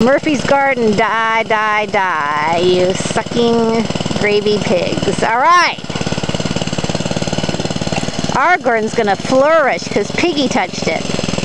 Murphy's Garden, die, die, die, you sucking gravy pigs. All right. Our garden's gonna flourish because Piggy touched it.